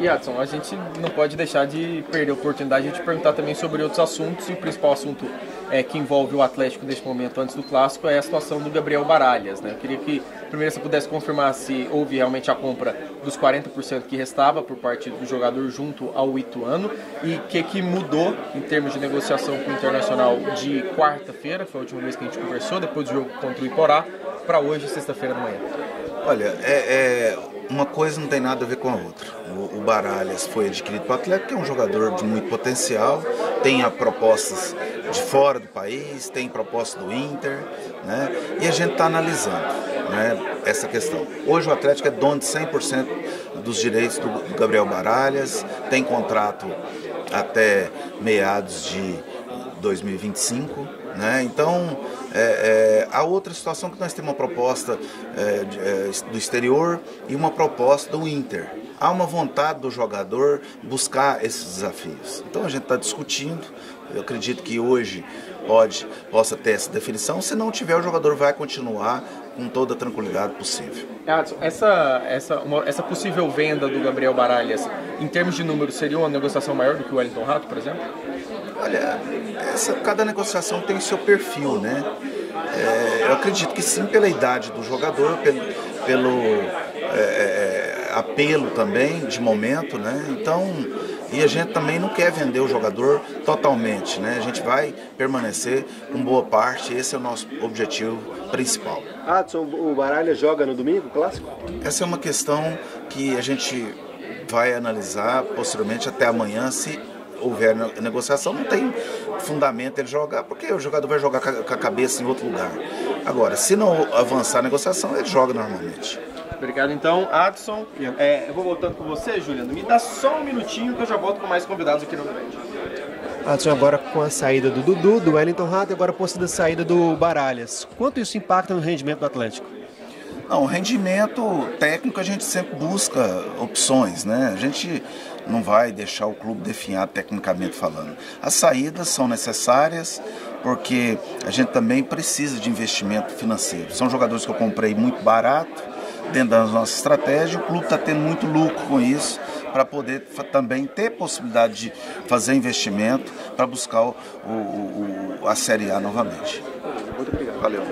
E Adson, a gente não pode deixar de perder a oportunidade de perguntar também sobre outros assuntos e o principal assunto é, que envolve o Atlético neste momento antes do clássico é a situação do Gabriel Baralhas. Né? Eu queria que primeiro você pudesse confirmar se houve realmente a compra dos 40% que restava por parte do jogador junto ao Ituano e o que, que mudou em termos de negociação com o Internacional de quarta-feira, foi a última vez que a gente conversou, depois do jogo contra o Iporá, para hoje, sexta-feira de manhã. Olha, é, é, uma coisa não tem nada a ver com a outra. O, o Baralhas foi adquirido para o Atlético, que é um jogador de muito potencial, tem propostas de fora do país, tem proposta do Inter, né? E a gente está analisando né, essa questão. Hoje o Atlético é dono de 100% dos direitos do Gabriel Baralhas, tem contrato até meados de 2025, né? Então é, é, a outra situação que nós temos uma proposta é, de, é, do exterior e uma proposta do Inter. Há uma vontade do jogador buscar esses desafios. Então a gente está discutindo. Eu acredito que hoje pode possa ter essa definição. Se não tiver, o jogador vai continuar com toda a tranquilidade possível. Adson, essa, essa, uma, essa possível venda do Gabriel Baralhas, em termos de número, seria uma negociação maior do que o Wellington Rato, por exemplo? Olha, essa, cada negociação tem o seu perfil, né? É, eu acredito que sim, pela idade do jogador, pelo, pelo é, é, apelo também de momento, né? Então, e a gente também não quer vender o jogador totalmente, né? A gente vai permanecer com boa parte, esse é o nosso objetivo principal. Adson, o Baralha joga no domingo, clássico? Essa é uma questão que a gente vai analisar posteriormente até amanhã, se houver negociação, não tem fundamento ele jogar, porque o jogador vai jogar com a cabeça em outro lugar. Agora, se não avançar a negociação, ele joga normalmente. Obrigado então, Adson. É, eu vou voltando com você, Juliano. Me dá só um minutinho que eu já volto com mais convidados aqui no Grande. Adson, agora com a saída do Dudu, do Wellington Rato e agora a possível saída do Baralhas. Quanto isso impacta no rendimento do Atlético? Não, o rendimento técnico a gente sempre busca opções, né? A gente não vai deixar o clube definhado tecnicamente falando. As saídas são necessárias porque a gente também precisa de investimento financeiro. São jogadores que eu comprei muito barato dentro da nossa estratégia. O clube está tendo muito lucro com isso para poder também ter possibilidade de fazer investimento para buscar o, o, o, a Série A novamente. Muito obrigado. Valeu.